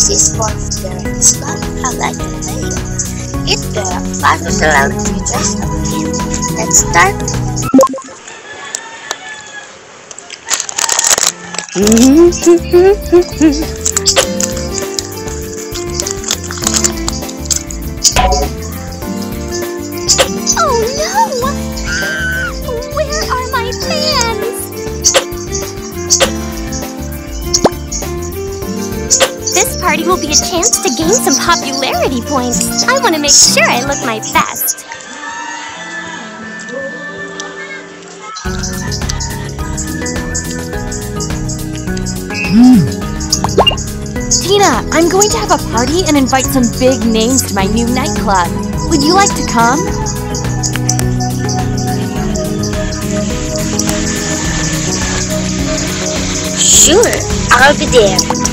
This is for the spot I like to play. It's the part of the level features of the. Let's start. Oh party will be a chance to gain some popularity points. I want to make sure I look my best. Tina, I'm going to have a party and invite some big names to my new nightclub. Would you like to come? Sure, I'll be there.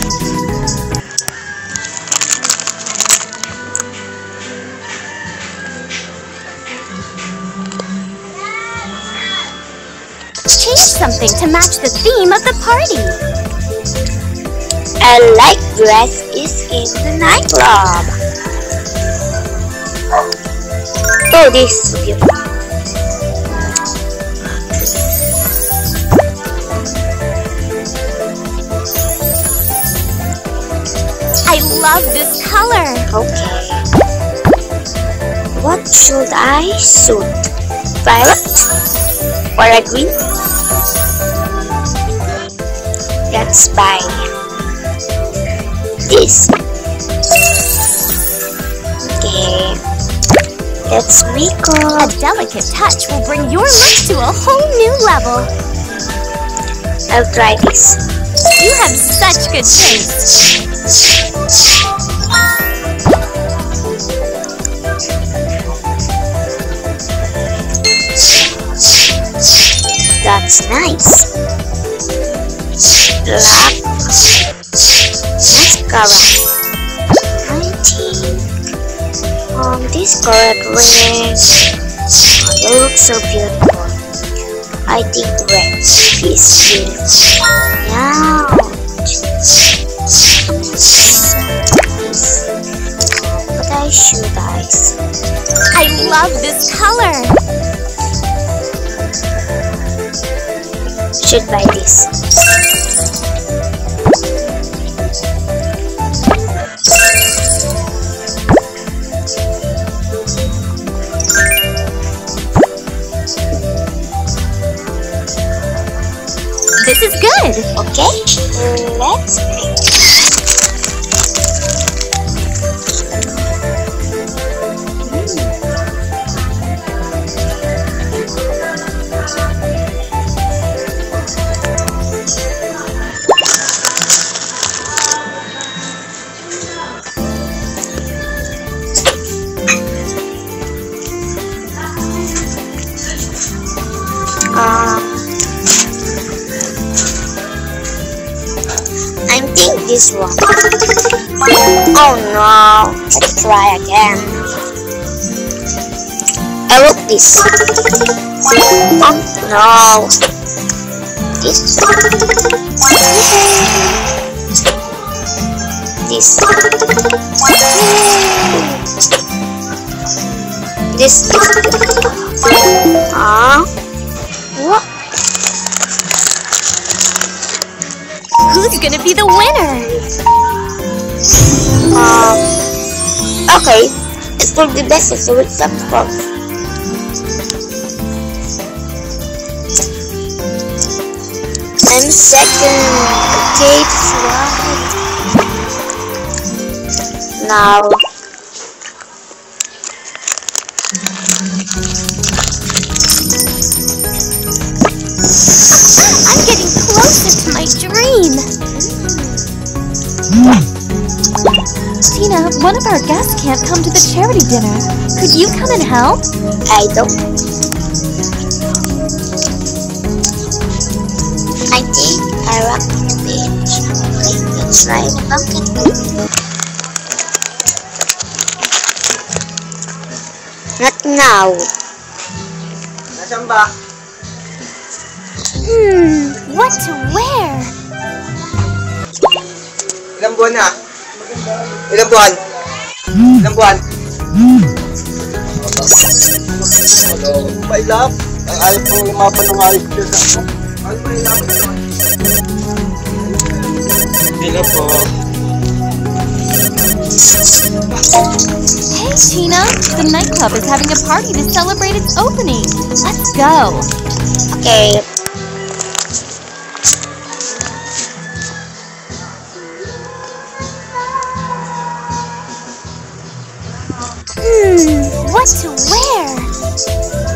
Change something to match the theme of the party. A light dress is in the nightclub. Oh, this is beautiful. I love this color. Okay. What should I shoot? Violet or a green? Let's buy this. Okay. Let's make A delicate touch will bring your look to a whole new level. I'll try this. You have such good taste. That's nice. Black mascara. I think um this correct red. Oh, you look so beautiful. I think red is beautiful. Yeah. What I should eyes. I love this color. Should buy this. This is good. Okay, let's Um, I think this one. Oh no, let's try again. I want this. Oh no. This. This. This. Ah. Who's gonna be the winner? Um, okay, it will be best if you some from. I'm second. Okay. Now, I'm getting closer to my dream. Tina, one of our guests can't come to the charity dinner. Could you come and help? I don't. I think I rock the beach. Okay, let's try the pumpkin. Not now. Nasaan ba? Hmm, what to wear? Ilang buwan na? Ilang buwan? Ilang buwan? My love. Ang ayaw ko yung mga panungayos ko sa ako. Ano my love? Hello po. Hey, Tina! The nightclub is having a party to celebrate its opening. Let's go. Okay. Mmm, what to wear?